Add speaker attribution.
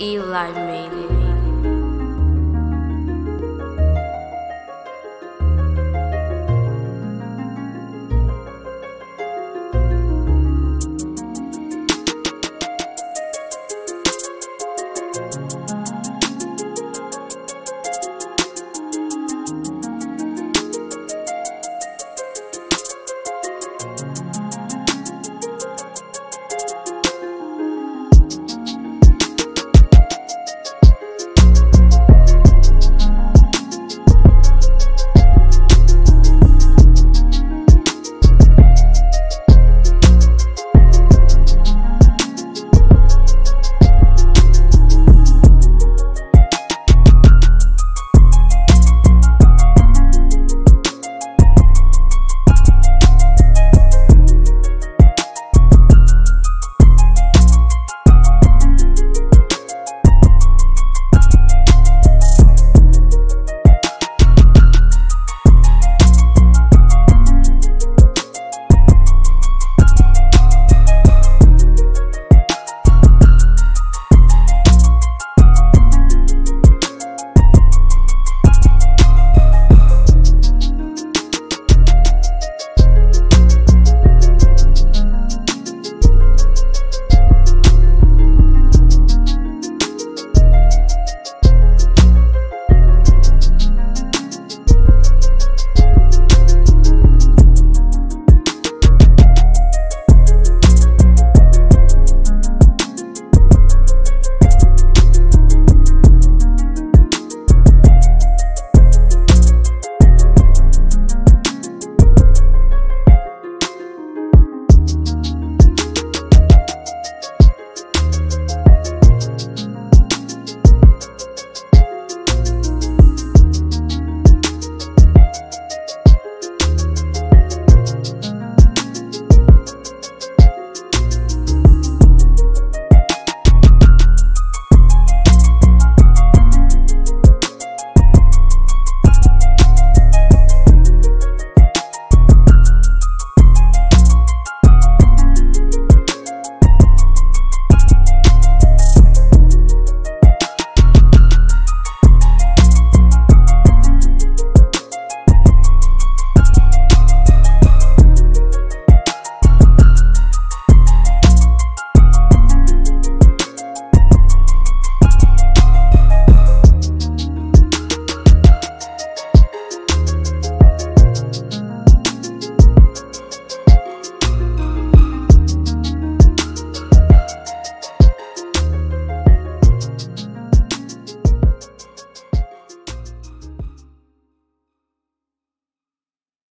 Speaker 1: Eli made it.